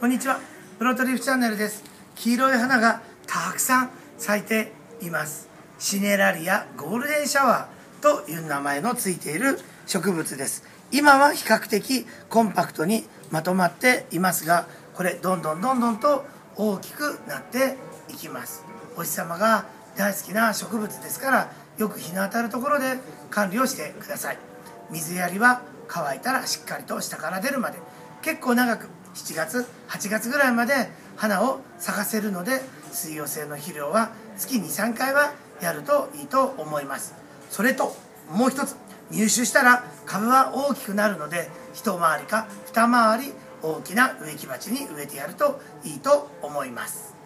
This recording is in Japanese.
こんにちは。プロトリーフチャンネルです。黄色い花がたくさん咲いています。シネラリアゴールデンシャワーという名前のついている植物です。今は比較的コンパクトにまとまっていますがこれどんどんどんどんと大きくなっていきます。お日様が大好きな植物ですからよく日の当たるところで管理をしてください。水やりは乾いたらしっかりと下から出るまで。結構長く7月8月ぐらいまで花を咲かせるので水溶性の肥料は月23回はやるといいと思います。それともう一つ入手したら株は大きくなるので一回りか二回り大きな植木鉢に植えてやるといいと思います。